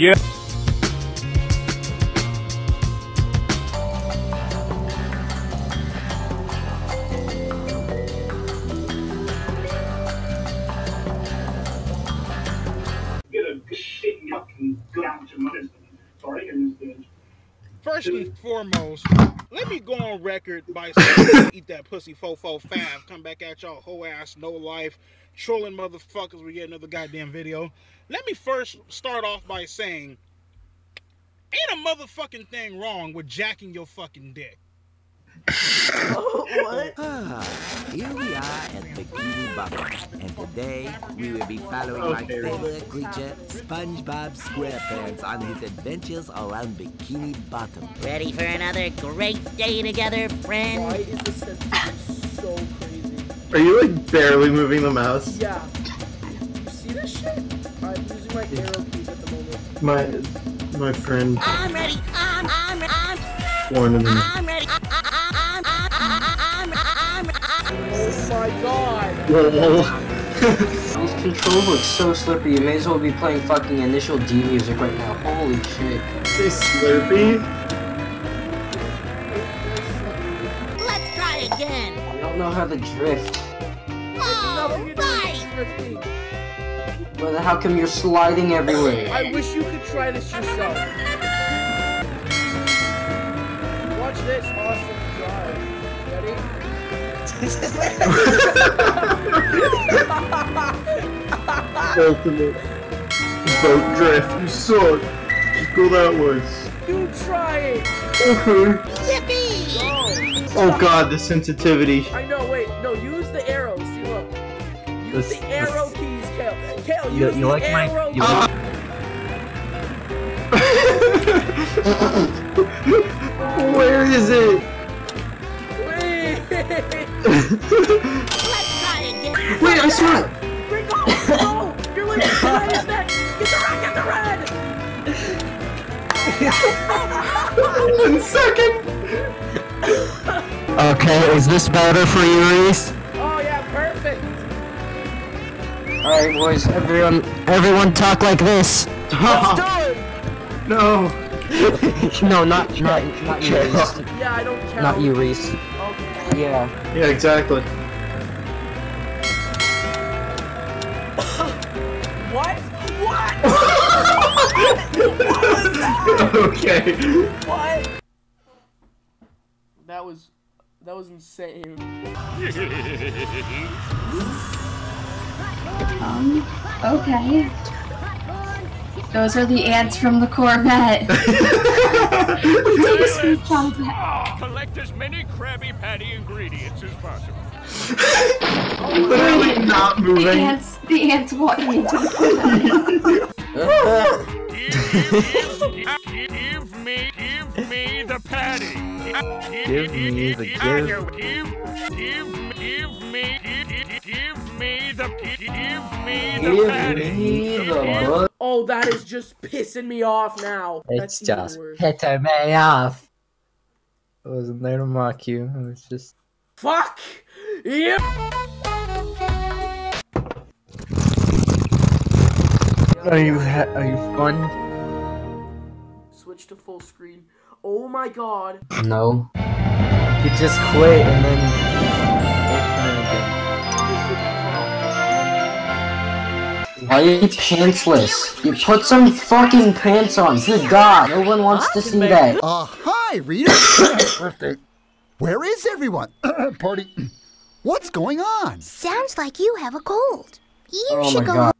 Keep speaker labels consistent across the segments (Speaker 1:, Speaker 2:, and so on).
Speaker 1: Yeah.
Speaker 2: First and foremost, let me go on record by saying eat that pussy fofo five. Come back at y'all whole ass, no life, trolling motherfuckers. We get another goddamn video. Let me first start off by saying, ain't a motherfucking thing wrong with jacking your fucking dick.
Speaker 3: what?
Speaker 4: Here we are at Bikini Bottom, and today we will be following my
Speaker 5: Okay.
Speaker 4: favorite creature, SpongeBob SquarePants, on his adventures around Bikini Bottom.
Speaker 6: Ready for another great day together, friend?
Speaker 3: Why is this sensitivity so crazy?
Speaker 5: Are you like barely moving the mouse?
Speaker 3: Yeah. You see this shit? I'm using my arrow keys at the moment.
Speaker 5: My my friend
Speaker 6: I'm ready. I'm I'm I'm
Speaker 5: Warren and
Speaker 6: I'm ready. I'm I'm
Speaker 3: my god! Whoa.
Speaker 7: These controls look so slippery. You may as well be playing fucking initial D music right now. Holy shit.
Speaker 5: say Slurpee.
Speaker 6: Let's try again.
Speaker 7: I don't know how to drift.
Speaker 6: All right.
Speaker 7: Well, then how come you're sliding everywhere?
Speaker 3: I wish you could try this yourself. Watch this awesome drive. Ready?
Speaker 5: Ultimate boat drift. You suck. Just go that way.
Speaker 3: You try it!
Speaker 5: Okay.
Speaker 6: Yippee!
Speaker 3: Go!
Speaker 5: Oh god, the sensitivity.
Speaker 3: I know, wait, no, use the arrows. See, look. Use
Speaker 5: This-
Speaker 3: the arrow keys, Cael. Cael,
Speaker 8: You-
Speaker 3: use
Speaker 8: you
Speaker 3: the
Speaker 8: like my-
Speaker 3: arrow
Speaker 8: you
Speaker 3: keys.
Speaker 8: like-
Speaker 5: Where is it?
Speaker 3: Wait!
Speaker 6: Let's try again.
Speaker 5: Wait, I saw it.
Speaker 3: Wait, go! Go! You're like, red is next! Get the red, get the red!
Speaker 5: One second.
Speaker 8: Okay, is this better for you, Reece?
Speaker 3: Oh, yeah, perfect!
Speaker 7: Alright, boys, everyone.
Speaker 8: Everyone talk like this.
Speaker 3: Let's do it!
Speaker 5: No.
Speaker 7: No, not not not you, Reece.
Speaker 3: Yeah, I don't count.
Speaker 7: Not you, Reece.
Speaker 3: Okay.
Speaker 7: Yeah.
Speaker 5: Yeah, exactly.
Speaker 3: What? What?
Speaker 5: okay.
Speaker 3: What? That was that was insane.
Speaker 9: Um, okay. Those are the ants from the Corvette. we take a screenshot of that.
Speaker 1: Collect as many Krabby Patty ingredients as possible.
Speaker 5: Literally not
Speaker 9: The
Speaker 5: moving.
Speaker 9: ants, the ants walking into the Corvette.
Speaker 1: Give, give me, give me the patty.
Speaker 8: Give me the
Speaker 1: give. Give, give, give me, give, give me the, give me the
Speaker 7: Give
Speaker 1: patty.
Speaker 7: me the.
Speaker 3: Oh, that is just pissing me off now. That's
Speaker 8: It's just
Speaker 3: even worse.
Speaker 8: hitting me off. I wasn't there to mock you. It was just.
Speaker 3: Fuck! Yep!
Speaker 8: Are you ha- are you fun?
Speaker 3: Switch to full screen. Oh my god.
Speaker 7: No.
Speaker 8: You just quit and then open it again.
Speaker 7: Why are you pantsless? You put some fucking pants on. Good God, no one wants to see that.
Speaker 10: Uh, hi, Rita. Birthday. Where is everyone? Party. What's going on?
Speaker 6: Sounds like you have a cold. You
Speaker 7: Oh
Speaker 6: should go
Speaker 7: God.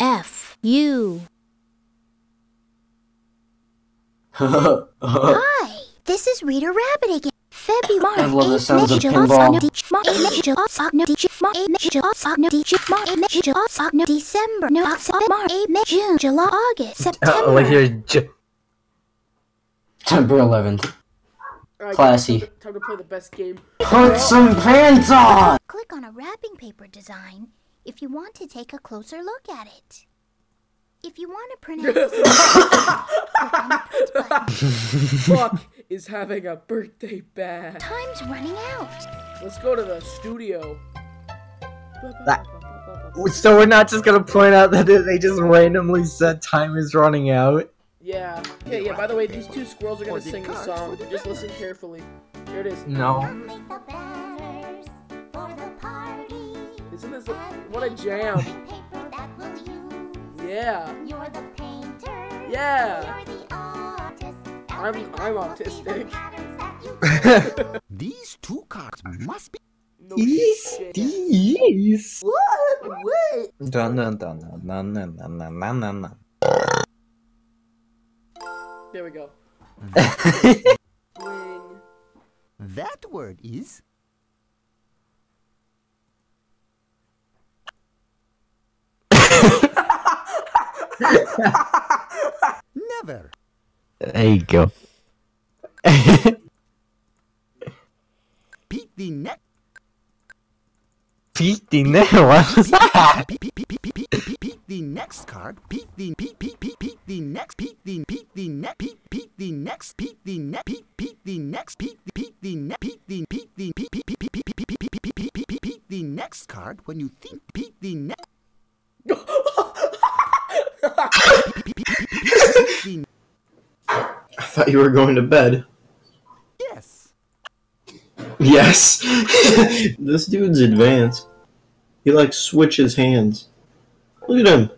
Speaker 6: F U. Hi, this is Reader Rabbit again. February
Speaker 7: I love the
Speaker 6: 8th,
Speaker 7: sounds of pinball.
Speaker 6: December, no, March, June, July, August, September.
Speaker 8: Oh, like you're. J-
Speaker 7: September 11th.
Speaker 3: Alright,
Speaker 7: Classy.
Speaker 3: Time to, time to play the best game.
Speaker 7: Put some pants on!
Speaker 6: Click on a wrapping paper design if you want to take a closer look at it. If you want to print out click on the print button.
Speaker 3: Fuck is having a birthday bash.
Speaker 6: Time's running out.
Speaker 3: Let's go to the studio.
Speaker 8: That- So we're not just gonna point out that they just randomly said time is running out.
Speaker 3: Yeah. Okay, yeah, by the way, these two squirrels are gonna sing the song. Just listen carefully. Here it is.
Speaker 8: No.
Speaker 3: Isn't this a, what a jam? Yeah. Yeah. I'm I'm autistic.
Speaker 10: These two cards must be.
Speaker 3: No
Speaker 8: Yes,
Speaker 3: shit. What? Wait.
Speaker 8: Dun dun dun dun dun dun dun dun dun dun dun.
Speaker 3: There we go. Wing.
Speaker 10: That word is. Never.
Speaker 8: There you go.
Speaker 10: Beat the neck.
Speaker 8: Peeked in there. What was that?
Speaker 10: The next card. Beat the beat, beat, beat, beat the next. Beat the beat the next. Beat, beat the next. Beat the next. Beat, beat the next. Beat, beat the next. Beat the beat the beat, beat, beat, beat, beat, beat, beat, beat, beat, beat, beat the next card when you think. Beat the next.
Speaker 5: I thought you were going to bed.
Speaker 10: Yes.
Speaker 5: Yes. this dude's advanced. He like switches hands. Look at him.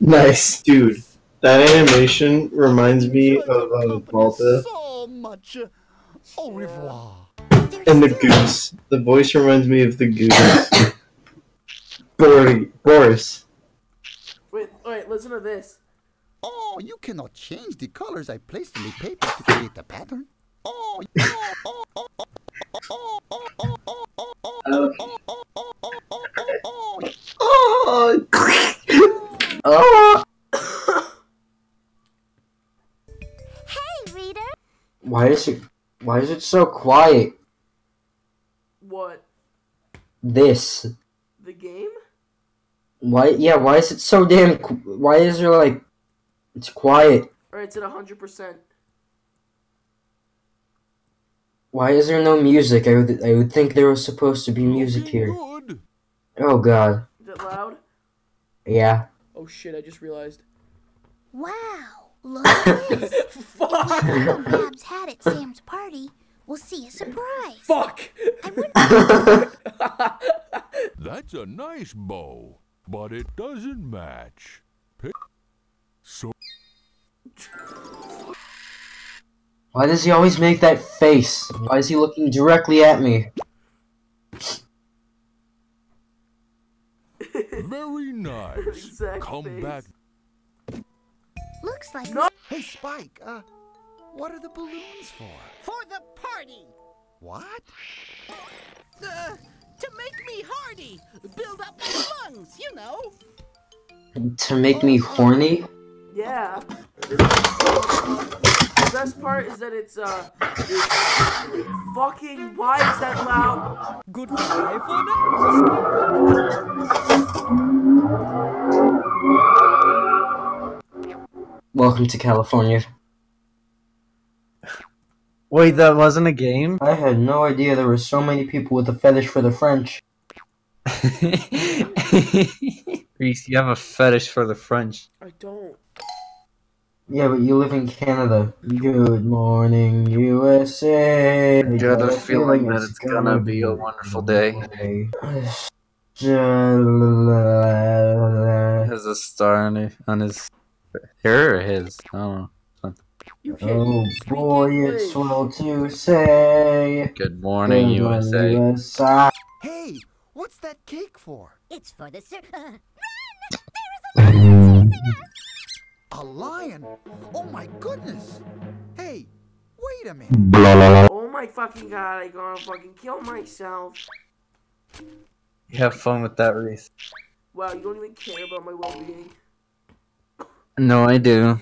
Speaker 5: nice, dude. That animation reminds me of uh, Malta
Speaker 10: So much. uh, Au revoir.
Speaker 5: and the goose. The voice reminds me of the goose. Boris. Boris.
Speaker 3: Wait, wait, listen to this.
Speaker 10: Oh, you cannot change the colors I placed in the paper to create the pattern. Oh, oh, oh, Oh. oh.
Speaker 6: hey, reader.
Speaker 7: Why is it? Why is it so quiet?
Speaker 3: What?
Speaker 7: This.
Speaker 3: The game.
Speaker 7: Why? Yeah. Why is it so damn? Why is there like? It's quiet.
Speaker 3: Or it's at hundred percent.
Speaker 7: Why is there no music? I would. I would think there was supposed to be music here. Oh God.
Speaker 3: Is it loud?
Speaker 7: Yeah.
Speaker 3: Oh shit! I just realized.
Speaker 6: Wow, look at this. if we see what Babs had at Sam's party, we'll see a surprise.
Speaker 3: Fuck!
Speaker 1: That's a nice bow, but it doesn't match. Pick- So
Speaker 7: Why does he always make that face? Why is he looking directly at me?
Speaker 1: very nice.
Speaker 3: Exact
Speaker 1: Come
Speaker 3: face.
Speaker 1: back
Speaker 6: Looks like no.
Speaker 10: Hey, Spike. Uh, what are the balloons for?
Speaker 11: For the party!
Speaker 10: What?
Speaker 11: Uh, to make me hardy! Build up my lungs, you know!
Speaker 7: To make me horny?
Speaker 3: Yeah. The best part is that it's uh, it's fucking. Why is that loud?
Speaker 11: Goodbye for
Speaker 7: Welcome to California.
Speaker 8: Wait, that wasn't a game?
Speaker 7: I had no idea there were so many people with a fetish for the French.
Speaker 8: Reece, you have a fetish for the French.
Speaker 3: I don't.
Speaker 7: Yeah, but you live in Canada. Good morning, USA.
Speaker 8: I got a feeling that it's gonna be a wonderful day. Has a star on, it, on his hair or his? I don't know. Something.
Speaker 3: You can't
Speaker 7: Oh boy, it's well to say.
Speaker 8: Good morning,
Speaker 7: Good
Speaker 8: USA.
Speaker 7: USA.
Speaker 10: Hey, what's that cake for?
Speaker 6: it's for the sir. Uh,
Speaker 10: A lion? Oh my goodness! Hey, wait a minute.
Speaker 3: Oh my fucking god! I gonna fucking kill myself.
Speaker 8: You have fun with that, Reece.
Speaker 3: Wow, you don't even care about my well-being.
Speaker 8: No, I do.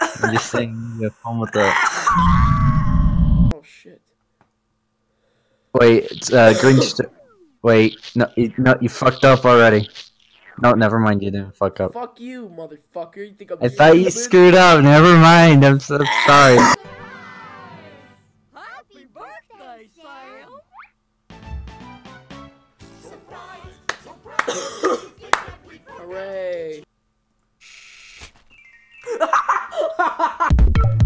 Speaker 8: I'm just saying, you have fun with that.
Speaker 3: Oh shit.
Speaker 8: Wait, it's, uh, Grinch. Wait, no, you, no, you fucked up already. No, never mind. You didn't fuck up.
Speaker 3: Fuck you, motherfucker. You think I'm
Speaker 8: I thought you screwed up. Never mind. I'm so sorry.
Speaker 3: Happy birthday, Cyril. Hooray.